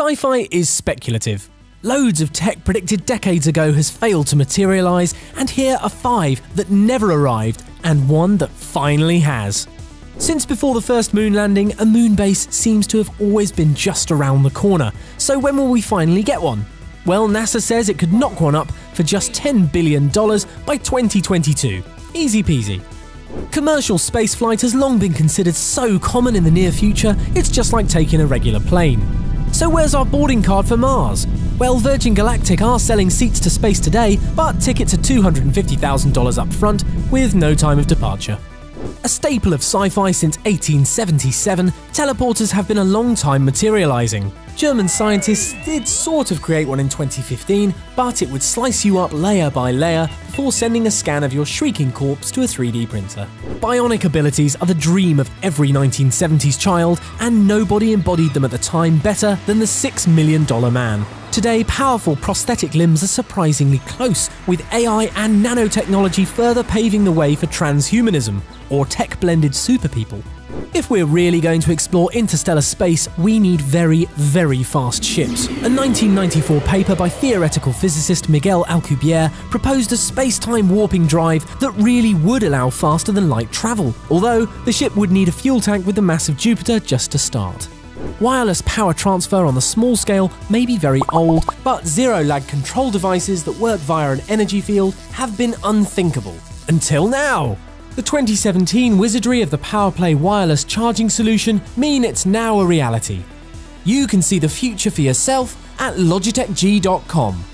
Sci fi is speculative. Loads of tech predicted decades ago has failed to materialise, and here are five that never arrived and one that finally has. Since before the first moon landing, a moon base seems to have always been just around the corner. So when will we finally get one? Well, NASA says it could knock one up for just $10 billion by 2022. Easy peasy. Commercial spaceflight has long been considered so common in the near future, it's just like taking a regular plane. So where's our boarding card for Mars? Well, Virgin Galactic are selling seats to space today, but tickets are $250,000 up front with no time of departure. A staple of sci fi since 1877, teleporters have been a long time materialising. German scientists did sort of create one in 2015, but it would slice you up layer by layer before sending a scan of your shrieking corpse to a 3D printer. Bionic abilities are the dream of every 1970s child, and nobody embodied them at the time better than the $6 million man. Today, powerful prosthetic limbs are surprisingly close, with AI and nanotechnology further paving the way for transhumanism, or tech blended super people. If we're really going to explore interstellar space, we need very, very fast ships. A 1994 paper by theoretical physicist Miguel Alcubierre proposed a space time warping drive that really would allow faster than light travel, although the ship would need a fuel tank with the mass of Jupiter just to start. Wireless power transfer on the small scale may be very old, but zero lag control devices that work via an energy field have been unthinkable. Until now! The 2017 wizardry of the PowerPlay wireless charging solution mean it's now a reality. You can see the future for yourself at logitechg.com.